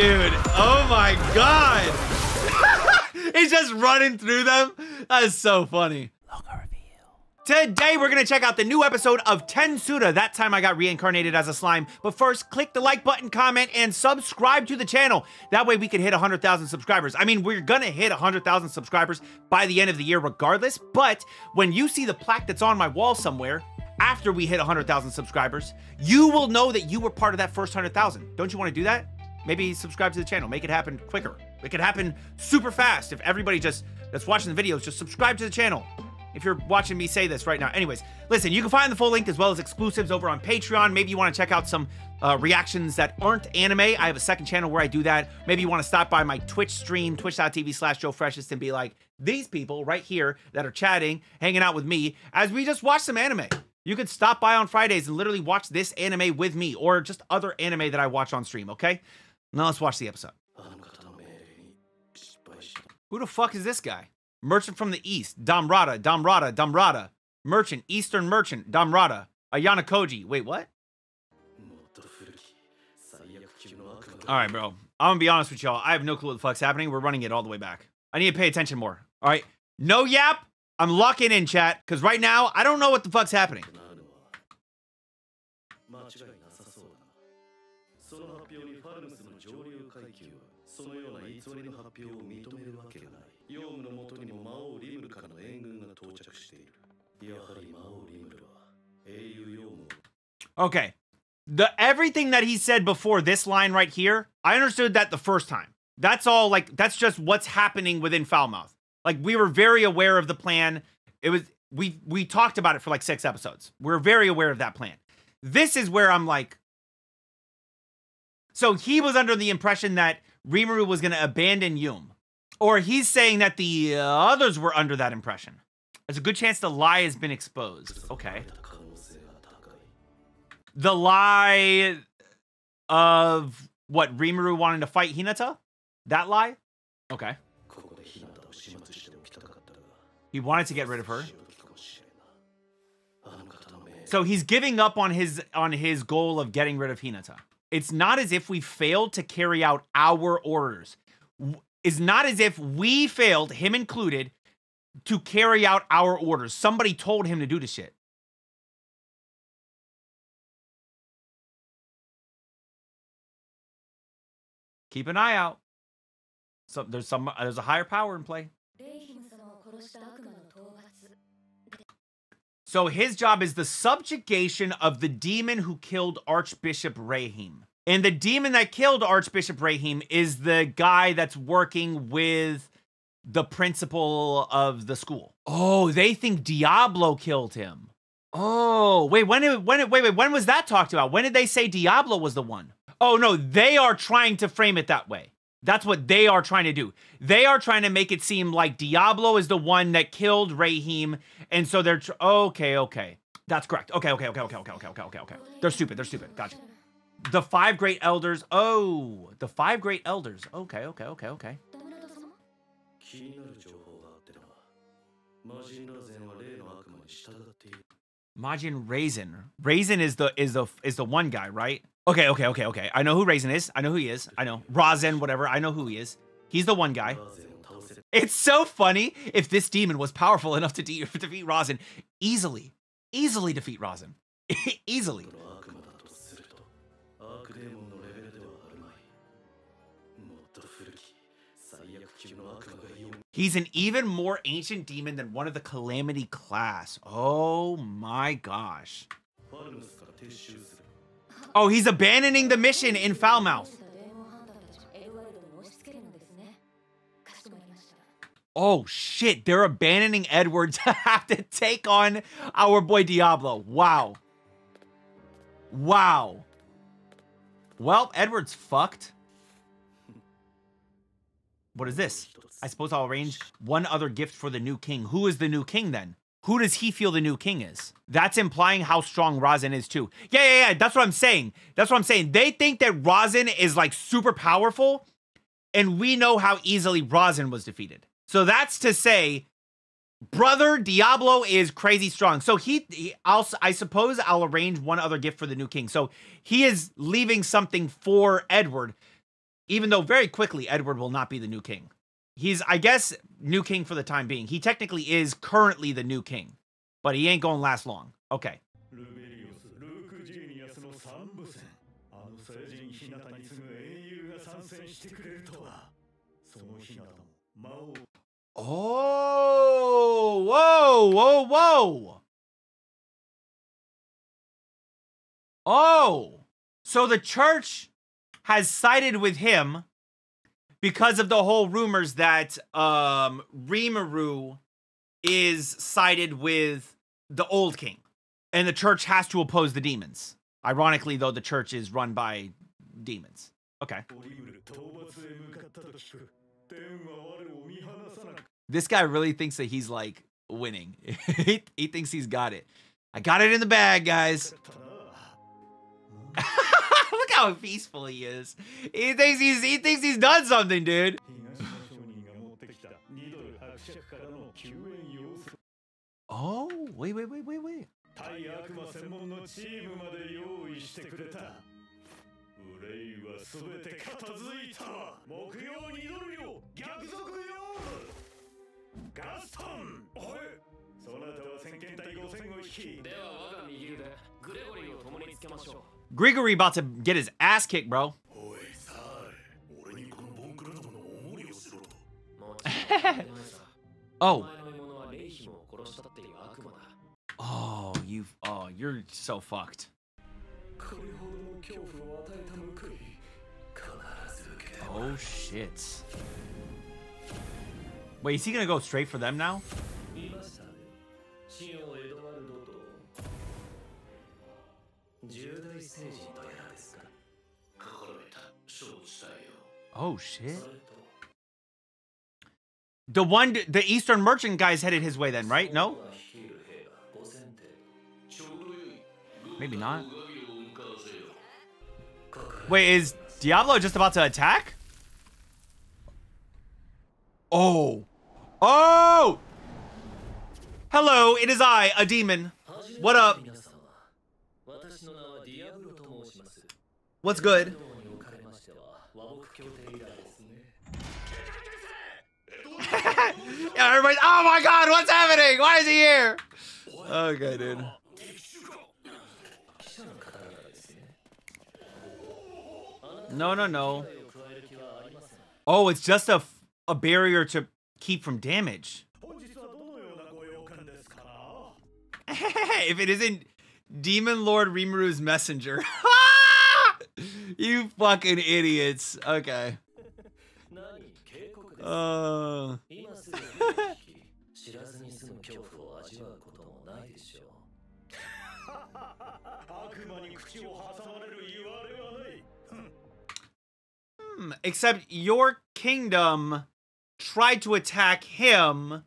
Dude, oh my god. He's just running through them. That is so funny. Today, we're gonna check out the new episode of Tensura. That time I got reincarnated as a slime. But first, click the like button, comment, and subscribe to the channel. That way we can hit 100,000 subscribers. I mean, we're gonna hit 100,000 subscribers by the end of the year regardless. But when you see the plaque that's on my wall somewhere, after we hit 100,000 subscribers, you will know that you were part of that first 100,000. Don't you wanna do that? Maybe subscribe to the channel, make it happen quicker. It could happen super fast if everybody just that's watching the videos just subscribe to the channel if you're watching me say this right now. Anyways, listen, you can find the full link as well as exclusives over on Patreon. Maybe you want to check out some uh, reactions that aren't anime. I have a second channel where I do that. Maybe you want to stop by my Twitch stream, twitch.tv slash Joe Freshest, and be like, these people right here that are chatting, hanging out with me, as we just watch some anime. You can stop by on Fridays and literally watch this anime with me or just other anime that I watch on stream, okay? Now let's watch the episode. Who the fuck is this guy? Merchant from the East, Damrada, Damrada, Damrada. Merchant, Eastern Merchant, Damrada. Ayana Koji. Wait, what? All right, bro. I'm gonna be honest with y'all. I have no clue what the fuck's happening. We're running it all the way back. I need to pay attention more. All right. No yap. I'm locking in chat because right now I don't know what the fuck's happening. その発表にファルムスの上流階級はそのような偽りの発表を認めるわけがないヨウムのもとにも魔王リムルからの援軍が到着しているやはり魔王リムルは英雄ヨウム Okay. The everything that he said before this line right here, I understood that the first time. That's all like that's just what's happening within Falmuth. Like we were very aware of the plan. It was we we talked about it for like six episodes. We're very aware of that plan. This is where I'm like, so he was under the impression that Rimuru was going to abandon Yum. Or he's saying that the uh, others were under that impression. There's a good chance the lie has been exposed. Okay. The lie of what Rimuru wanting to fight Hinata? That lie? Okay. He wanted to get rid of her. So he's giving up on his on his goal of getting rid of Hinata. It's not as if we failed to carry out our orders. It's not as if we failed, him included, to carry out our orders. Somebody told him to do the shit. Keep an eye out. So there's some uh, there's a higher power in play. So his job is the subjugation of the demon who killed Archbishop Reyhiem. And the demon that killed Archbishop Reyhiem is the guy that's working with the principal of the school. Oh, they think Diablo killed him. Oh, wait, when did, when wait, wait, when was that talked about? When did they say Diablo was the one? Oh no, they are trying to frame it that way. That's what they are trying to do. They are trying to make it seem like Diablo is the one that killed Reyhiem, and so they're tr- okay, okay. That's correct. Okay, okay, okay, okay, okay, okay, okay, okay, okay. They're stupid. They're stupid. Gotcha. The five great elders. Oh, the five great elders. Okay, okay, okay, okay. Majin Raisin. Raisin is the is the is the one guy, right? Okay, okay, okay, okay. I know who Raisin is. I know who he is. I know Razen, whatever. I know who he is. He's the one guy. It's so funny. If this demon was powerful enough to de defeat Razen, easily, easily defeat Razen, easily. He's an even more ancient demon than one of the Calamity class. Oh my gosh. Oh, he's abandoning the mission in Falmuth. Oh shit, they're abandoning Edward to have to take on our boy Diablo. Wow. Wow. Well, Edward's fucked. What is this? I suppose I'll arrange one other gift for the new king. Who is the new king then? Who does he feel the new king is? That's implying how strong Razen is too. Yeah, yeah, yeah. That's what I'm saying. That's what I'm saying. They think that Razen is like super powerful, and we know how easily Razen was defeated. So that's to say, brother Diablo is crazy strong. So he, he I'll, I suppose I'll arrange one other gift for the new king. So he is leaving something for Edward. Even though very quickly Edward will not be the new king he's I guess new king for the time being. He technically is currently the new king, but he ain't gonna last long. Okay. Oh, whoa, whoa, whoa. Oh, so the church has sided with him because of the whole rumors that um Rimuru is sided with the old king and the church has to oppose the demons. Ironically though the church is run by demons. Okay. This guy really thinks that he's like winning. he, he thinks he's got it. I got it in the bag, guys. たな Look how peaceful he is. He thinks he's he thinks he's done something, dude. 東の商人が持ってきた2ドル伯爵からの救援要請 Oh, wait, wait, wait, wait, wait. 対悪魔専門のチームまで用意してくれた憂いは全て片付いた木曜にドルよ逆賊よガストンおいそなたは先見隊5000を引きでは我が右腕グレゴリーを共につけましょ Grigory about to get his ass kicked, bro. oh. Oh, you oh, you're so fucked. Oh shit. Wait, is he gonna go straight for them now? 見ましたシオン・エドワルドと重大聖人とやらですか心得た承知したよ Oh shit. それと The one, the Eastern merchant guys headed his way then, right? No, 率いる兵が5000艇ちょうどよい maybe not. ガビルを向かわせよ Wait, is Diablo just about to attack? Oh. Oh! Hello, it is I, a demon. What up? What's good? yeah, everybody's, oh my god, what's happening? Why is he here? Okay, dude. No, no, no. Oh, it's just a, a barrier to keep from damage. if it isn't Demon Lord Rimuru's messenger. you fucking idiots. Okay. Uh. hmm. Except your kingdom tried to attack him,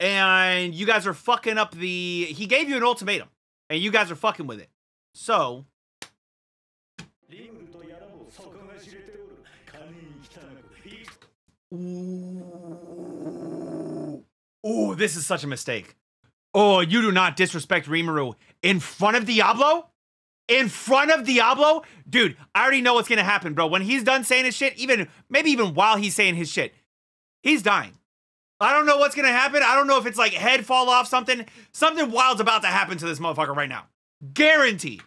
and you guys are fucking up the. He gave you an ultimatum, and you guys are fucking with it. So 底が知れておる金に汚くいく oh, this is such a mistake. Oh, you do not disrespect Rimuru in front of Diablo? In front of Diablo? Dude, I already know what's gonna happen, bro. When he's done saying his shit, even maybe even while he's saying his shit, he's dying. I don't know what's gonna happen. I don't know if it's like head fall off something. Something wild's about to happen to this motherfucker right now. Guaranteed.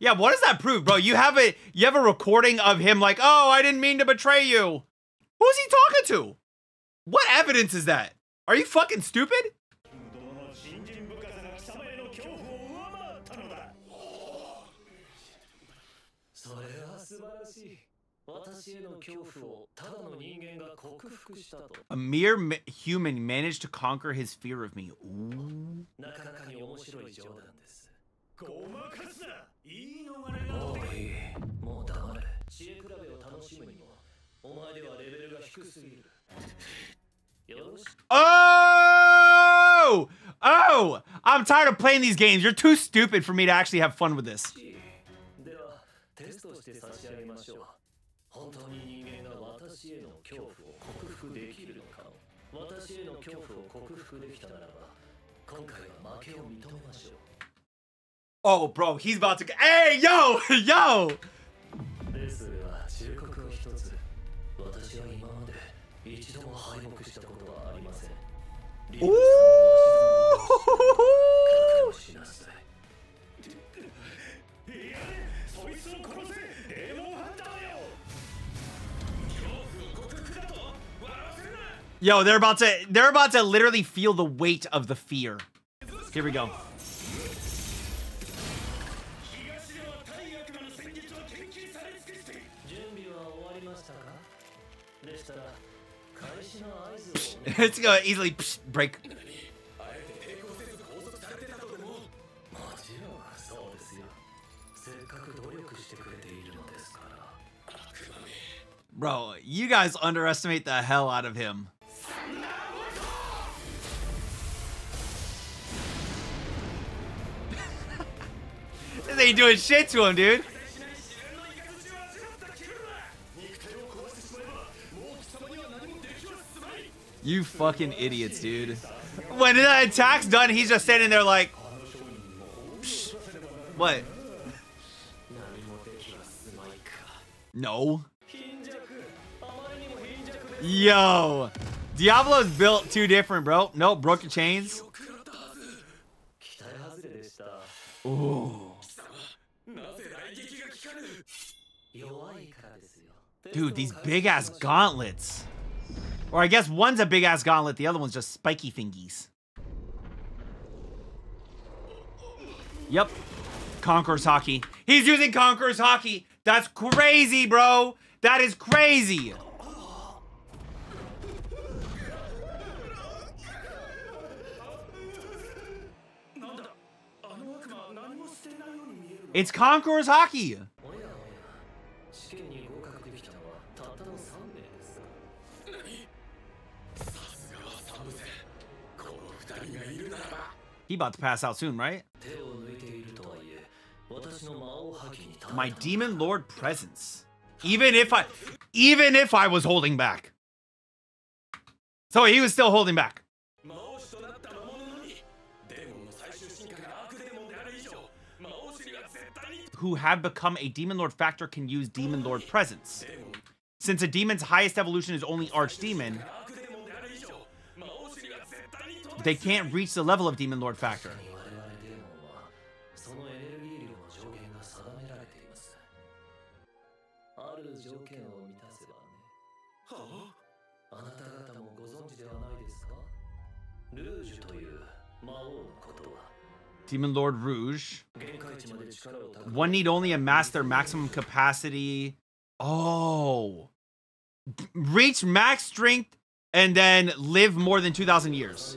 Yeah, what does that prove, bro? You have a you have a recording of him like, "Oh, I didn't mean to betray you." Who's he talking to? What evidence is that? Are you fucking stupid? A mere ma human managed to conquer his fear of me. Ooh. なかなかに面白い冗談ですごまかすないい逃れがもういいもう黙れ知恵比べを楽しむにもお前ではレベルが低すぎるよし Oh! Oh! I'm tired of playing these games. You're too stupid for me to actually have fun with this. ではテストして差し上げましょう本当に人間が私への恐怖を克服できるのかを 私への恐怖を克服できたならば今回は負けを認めましょう Oh, bro, he's about to. Hey, yo, yo. Yo, they're about to they're about to literally feel the weight of the fear. Here we go. it's gonna easily break. Bro, you guys underestimate the hell out of him. They ain't doing shit to him, dude. You fucking idiots, dude. When the attack's done, he's just standing there like... What? No. Yo. Diablo's built too different, bro. No, broke your chains. Ooh. Dude, these big-ass gauntlets. Or I guess one's a big ass gauntlet, the other one's just spiky thingies. Yep. Conqueror's Haki. He's using Conqueror's Haki. That's crazy, bro. That is crazy. It's Conqueror's Haki. about to pass out soon, right? My demon lord presence. Even if I, even if I was holding back. So he was still holding back. Who have become a demon lord factor can use demon lord presence. Since a demon's highest evolution is only archdemon, they can't reach the level of Demon Lord Factor. Demon Lord Rouge. One need only amass their maximum capacity. Oh. Reach max strength and then live more than 2,000 years.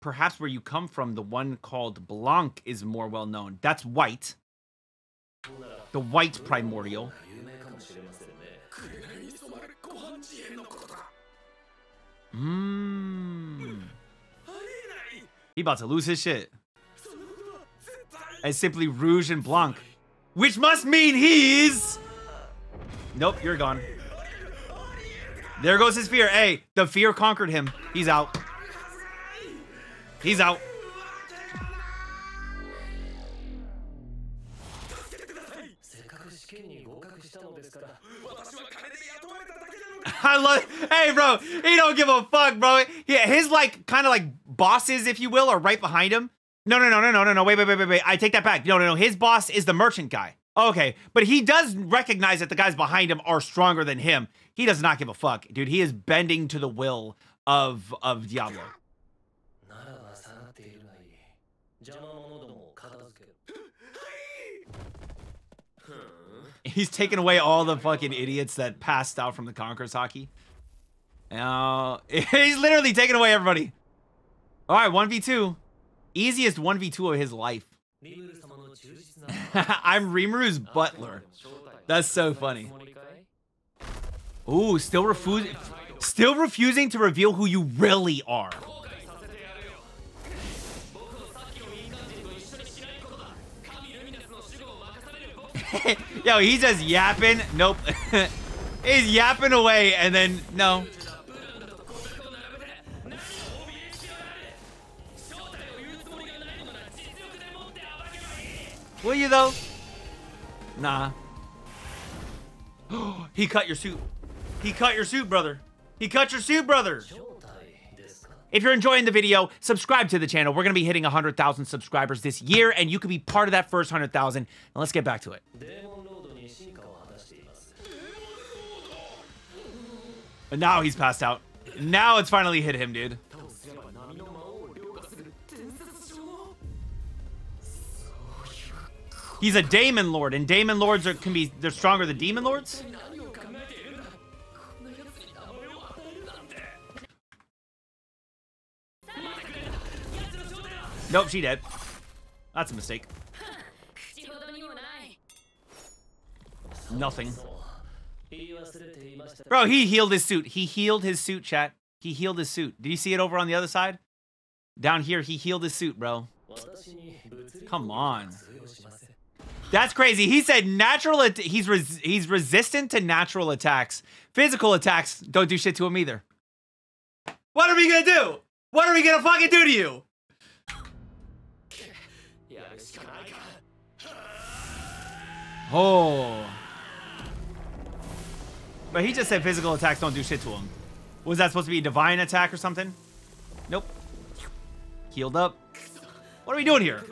perhaps where you come from, the one called Blanc is more well known. That's white. The white primordial. Mmm. He about to lose his shit. It's simply Rouge and Blanc. Which must mean he's... Nope, you're gone. There goes his fear. Hey, the fear conquered him. He's out. He's out. I love. Hey, bro, he don't give a fuck, bro. Yeah, his like kind of like bosses, if you will, are right behind him. No, no, no, no, no, no, no. Wait, wait, wait, wait, wait. I take that back. No, no, no. His boss is the merchant guy. Okay, but he does recognize that the guys behind him are stronger than him. He does not give a fuck, dude. He is bending to the will of of Diablo. He's taken away all the fucking idiots that passed out from the Conquerors Haki. Uh, he's literally taken away everybody. All right, 1v2. Easiest 1v2 of his life. I'm Rimuru's butler. That's so funny. Ooh, still, refusing, still refusing to reveal who you really are. Yo, he's just yapping. Nope. he's yapping away and then no. Will you though? Nah. he cut your suit. He cut your suit, brother. He cut your suit, brother. If you're enjoying the video, subscribe to the channel. We're going to be hitting 100,000 subscribers this year, and you could be part of that first 100,000. And let's get back to it. But now he's passed out. Now it's finally hit him, dude. He's a daemon lord, and daemon lords are, can be, they're stronger than demon lords? Nope, she dead. That's a mistake. Nothing. Bro, he healed his suit. He healed his suit, chat. He healed his suit. Did you see it over on the other side? Down here, he healed his suit, bro. Come on. That's crazy. He said natural. he's res he's resistant to natural attacks. Physical attacks don't do shit to him either. What are we gonna do? What are we gonna fucking do to you? やるしかないか Oh. But he just said physical attacks don't do shit to him. Was that supposed to be a divine attack or something? Nope. Healed up. What are we doing here?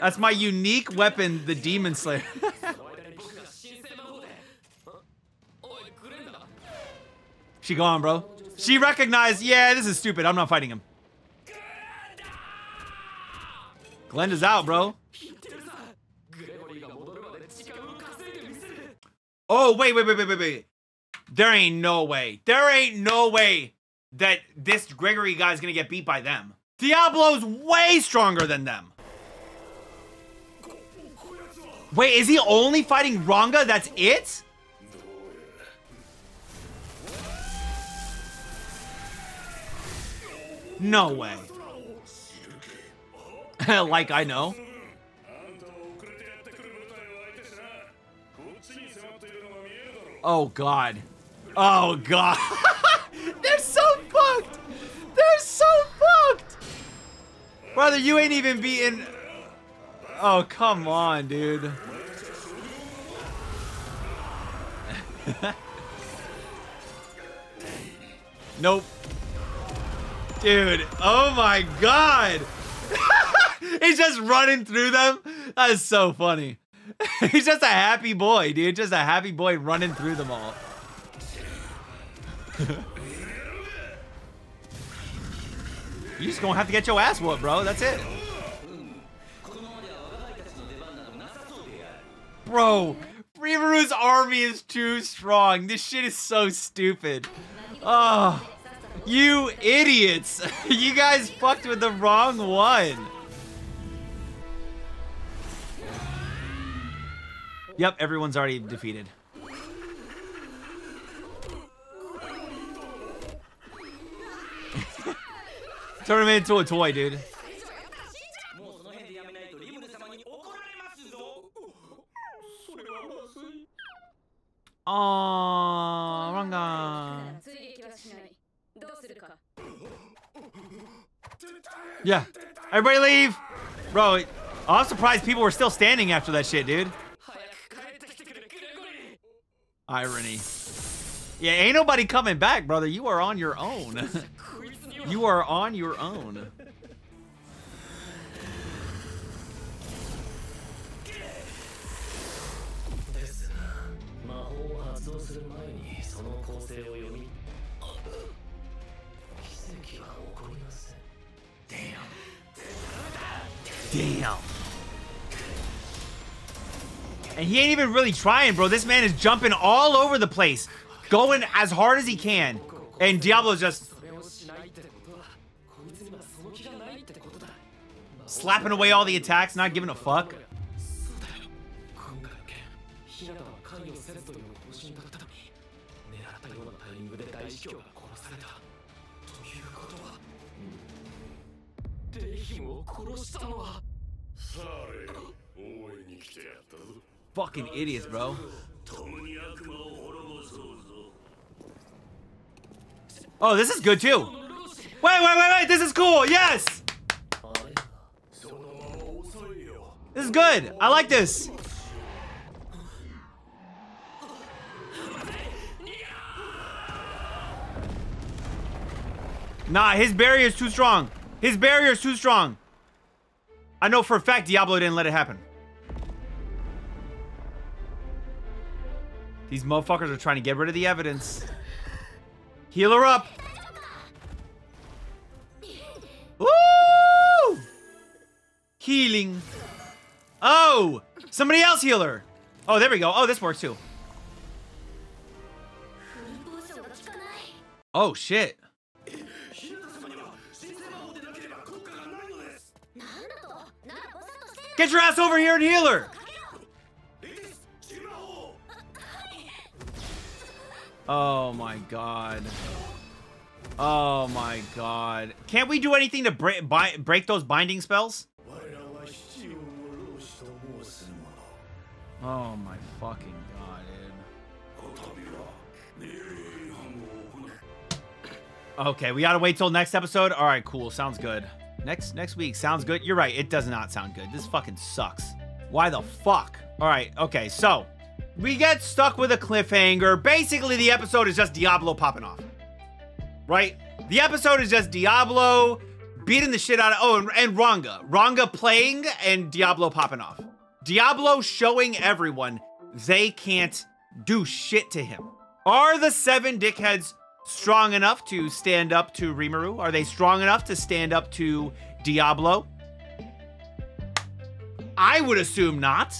That's my unique weapon, the Demon Slayer. その間に僕が神聖魔法でおいグレンダ she gone, bro. She recognized, yeah, this is stupid. I'm not fighting him. Glenda's out, bro. Oh, wait, wait, wait, wait, wait, wait. There ain't no way. There ain't no way that this Gregory guy's gonna get beat by them. Diablo's way stronger than them. Wait, is he only fighting Ranga? That's it? No way. like I know. Oh god. Oh god. They're so fucked. They're so fucked. Brother, you ain't even beaten. Oh, come on, dude. nope. Dude, oh my god. He's just running through them. That is so funny. He's just a happy boy, dude. Just a happy boy running through them all. you just gonna have to get your ass whooped, bro. That's it. Bro, Rimuru army is too strong. This shit is so stupid. Oh, you idiots. you guys fucked with the wrong one. Yep, everyone's already defeated. Turn him into a toy, dude. Oh, Ranga. Yeah. Everybody leave. Bro, I was surprised people were still standing after that shit, dude. Irony. Yeah, ain't nobody coming back, brother. You are on your own. you are on your own. Damn. Damn. And he ain't even really trying, bro. This man is jumping all over the place, going as hard as he can. And Diablo's just... Slapping away all the attacks, not giving a fuck fucking idiots, bro. Oh, this is good too. Wait, wait, wait, wait. This is cool. Yes. This is good. I like this. Nah, his barrier is too strong. His barrier is too strong. I know for a fact Diablo didn't let it happen. These motherfuckers are trying to get rid of the evidence. Heal her up. Woo! Healing. Oh! Somebody else heal her. Oh, there we go. Oh, this works too. Oh, shit. Get your ass over here and heal her! Oh my god. Oh my god. Can't we do anything to break break those binding spells? Oh my fucking god, dude. Okay, we gotta wait till next episode. All right, cool. Sounds good. Next next week sounds good. You're right. It does not sound good. This fucking sucks. Why the fuck? All right. Okay. So we get stuck with a cliffhanger. Basically, the episode is just Diablo popping off. Right? The episode is just Diablo beating the shit out of. Oh, and, and Ranga. Ranga playing and Diablo popping off. Diablo showing everyone they can't do shit to him. Are the seven dickheads strong enough to stand up to Rimuru? Are they strong enough to stand up to Diablo? I would assume not.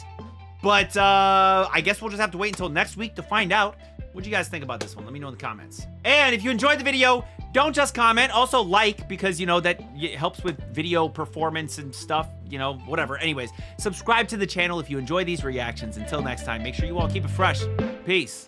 But uh, I guess we'll just have to wait until next week to find out. What do you guys think about this one? Let me know in the comments. And if you enjoyed the video, don't just comment. Also like because, you know, that y- helps with video performance and stuff. You know, whatever. Anyways, subscribe to the channel if you enjoy these reactions. Until next time, make sure you all keep it fresh. Peace.